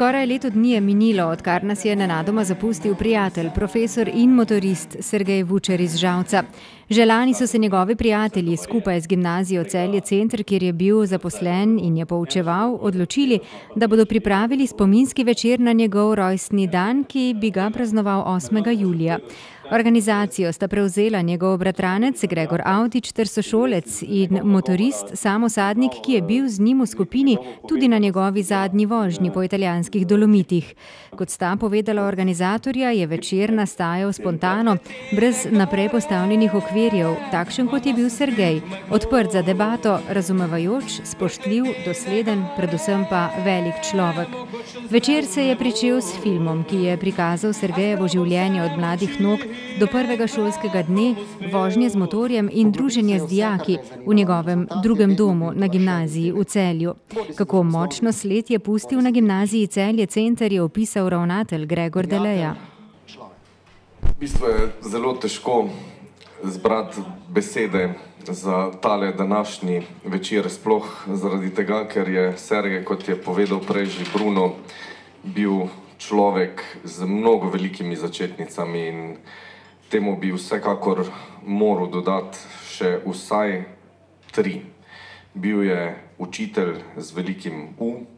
Skoraj leto dni je minilo, odkar nas je nenadoma zapustil prijatelj, profesor in motorist Sergej Vučer iz Žavca. Že lani so se njegovi prijatelji skupaj z gimnazijo Celje Center, kjer je bil zaposlen in je poučeval, odločili, da bodo pripravili spominski večer na njegov rojstni dan, ki bi ga praznoval 8. julija. Organizacijo sta prevzela njegov bratranec Gregor Avtič ter sošolec in motorist Samo Sadnik, ki je bil z njim v skupini tudi na njegovi zadnji vožnji po italijanskih dolomitih. Kot sta povedala organizatorja, je večer nastajal spontano, brez naprej postavljenih okvirjev, takšen kot je bil Sergej, odprt za debato, razumevajoč, spoštljiv, dosleden, predvsem pa velik človek. Večer se je pričel s filmom, ki je prikazal Sergejevo življenje od mladih nog do prvega šolskega dne, vožnje z motorjem in druženje z dijaki v njegovem drugem domu na gimnaziji v Celju. Kako močno sled je pustil na gimnaziji Celje Center, je opisal ravnatelj Gregor Deleja. V bistvu je zelo težko zbrati besede za tale današnji večer, sploh zaradi tega, ker je Sergej, kot je povedal prej že Bruno, bil človek z mnogo velikimi začetnicami in temu bi vsekakor moral dodati še vsaj tri. Bil je učitelj z velikim U,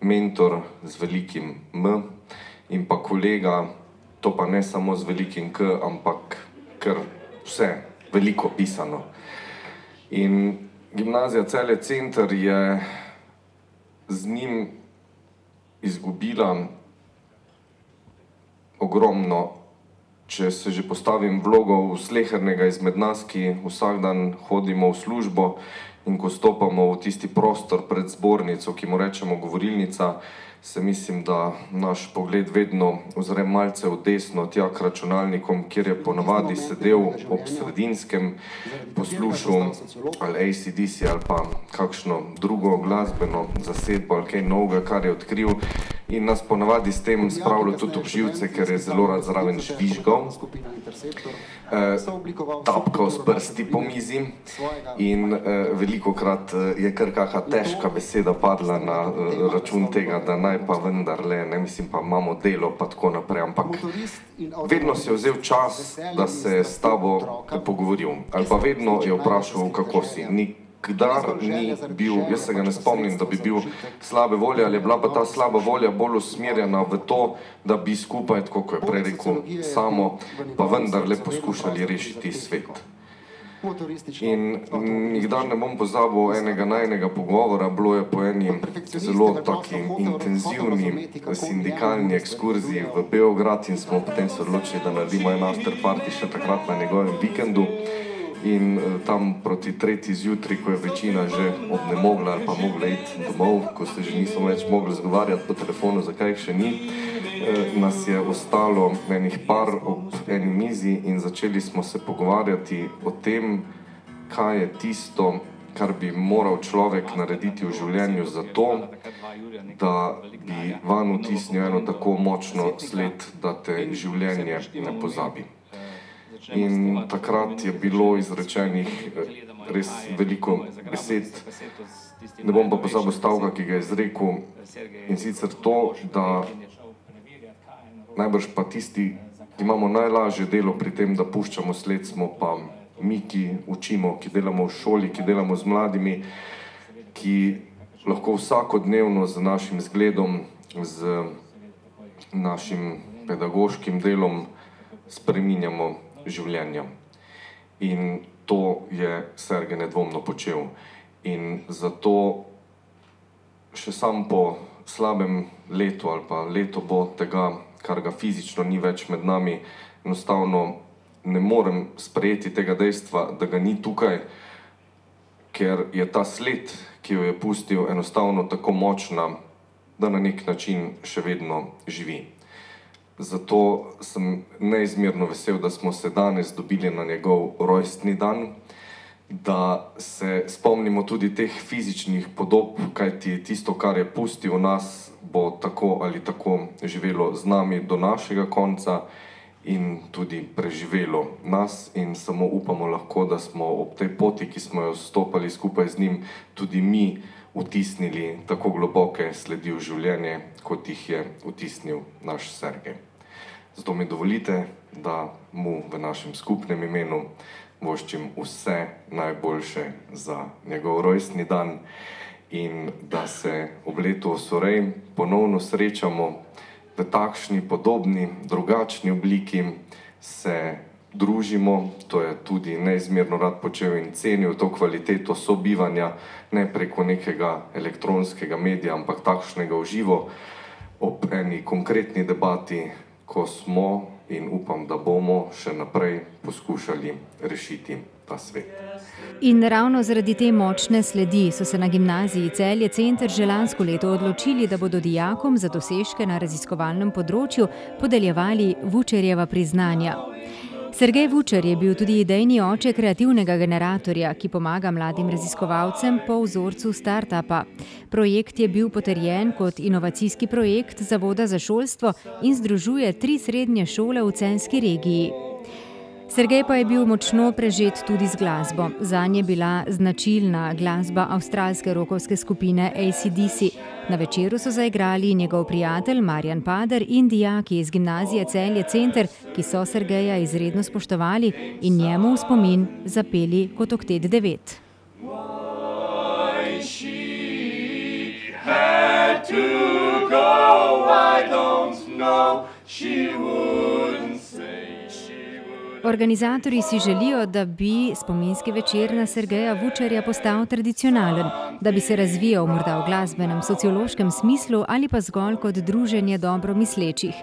mentor z velikim M in pa kolega, to pa ne samo z velikim K, ampak kar vse, veliko pisano. In gimnazija Celje Center je z njim izgubila ogromno. Če se že postavim vlogo slehernega izmed nas, ki vsak dan hodimo v službo in ko stopamo v tisti prostor pred zbornico, ki mu rečemo govorilnica, se mislim, da naš pogled vedno ozre malce v desno, tja k računalnikom, kjer je ponavadi sedel ob sredinskem poslušu ali ACDC ali pa kakšno drugo glasbeno zasedbo ali kaj novega, kar je odkril in nas ponavadi s tem spravljal tudi ob živce, ker je zelo rad zraven žvižgal. Eh, tapkal s prsti po mizi in eh, veliko krat eh, je kar kakšna težka beseda padla na račun tega, da naj pa vendarle, ne mislim pa imamo delo pa tako naprej, ampak vedno si je vzel čas, da se s tabo pogovoril ali pa vedno je vprašal, kako si. Nikdar ni bil, jaz se ga ne spomnim, da bi bil slabe volje ali je bila pa ta slaba volja bolj usmerjena v to, da bi skupaj, tako kot je prej rekel, samo pa vendarle poskušali rešiti svet. In nikdar ne bom pozabil enega najnega pogovora, bilo je po eni zelo taki intenzivni sindikalni ekskurziji v Beograd in smo potem se odločili, da naredimo en after party še takrat na njegovem vikendu. In tam proti tretji zjutraj, ko je večina že obnemogla ali pa mogla iti domov, ko se že nismo več mogli zgovarjati po telefonu, zakaj še ni, nas je ostalo enih par ob eni mizi in začeli smo se pogovarjati o tem, kaj je tisto, kar bi moral človek narediti v življenju za to, da bi van vtisnil eno tako močno sled, da te življenje ne pozabi. In takrat je bilo izrečenih res veliko besed, ne bom pa pozabil stavka, ki ga je izrekel, in sicer to, da najbrž pa tisti, ki imamo najlažje delo pri tem, da puščamo sled, smo pa mi, ki učimo, ki delamo v šoli, ki delamo z mladimi, ki lahko vsakodnevno z našim zgledom, z našim pedagoškim delom spreminjamo življenja. In to je Sergej nedvomno počel. In zato še sam po slabem letu ali pa leto bo tega, kar ga fizično ni več med nami, enostavno ne morem sprejeti tega dejstva, da ga ni tukaj, ker je ta sled, ki jo je pustil, enostavno tako močna, da na nek način še vedno živi. Zato sem neizmerno vesel, da smo se danes dobili na njegov rojstni dan, da se spomnimo tudi teh fizičnih podob, kajti tisto, kar je pustil v nas, bo tako ali tako živelo z nami do našega konca in tudi preživelo nas in samo upamo lahko, da smo ob tej poti, ki smo jo stopali skupaj z njim, tudi mi vtisnili tako globoke sledi v življenje, kot jih je vtisnil naš Sergej. Zato mi dovolite, da mu v našem skupnem imenu voščim vse najboljše za njegov rojstni dan in da se ob letu osorej ponovno srečamo v takšni, podobni, drugačni obliki, se družimo, to je tudi neizmerno rad počel in cenil to kvaliteto sobivanja, ne preko nekega elektronskega medija, ampak takšnega uživo ob eni konkretni debati, ko smo in upam, da bomo še naprej poskušali rešiti ta svet. In ravno zaradi te močne sledi so se na gimnaziji Celje Center že lansko leto odločili, da bodo dijakom za dosežke na raziskovalnem področju podeljevali Vučerjeva priznanja. Sergej Vučer je bil tudi idejni oče kreativnega generatorja, ki pomaga mladim raziskovalcem po vzorcu startupa. Projekt je bil potrjen kot inovacijski projekt Zavoda za šolstvo in združuje tri srednje šole v censki regiji. Sergej pa je bil močno prežet tudi z glasbo. Za nje je bila značilna glasba avstralske rokovske skupine ACDC. Na večeru so zaigrali njegov prijatelj Marjan Pader in dijaki iz gimnazije Celje Center, ki so Sergeja izredno spoštovali in njemu v spomin zapeli kot oktet 9. Organizatori si želijo, da bi spominski večer na Sergeja Vučarja postal tradicionalen, da bi se razvijal morda v glasbenem, sociološkem smislu ali pa zgolj kot druženje dobro mislečih.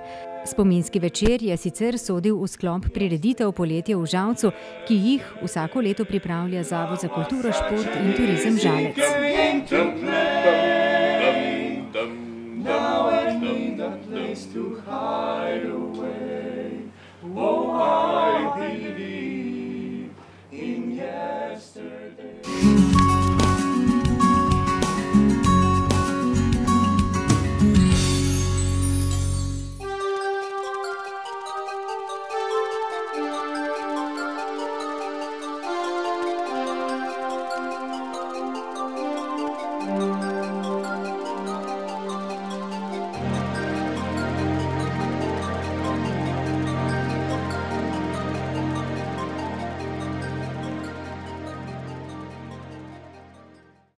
Spominski večer je sicer sodil v sklop prireditev Poletje v Žalcu, ki jih vsako leto pripravlja Zavod za kulturo, šport in turizem Žalec.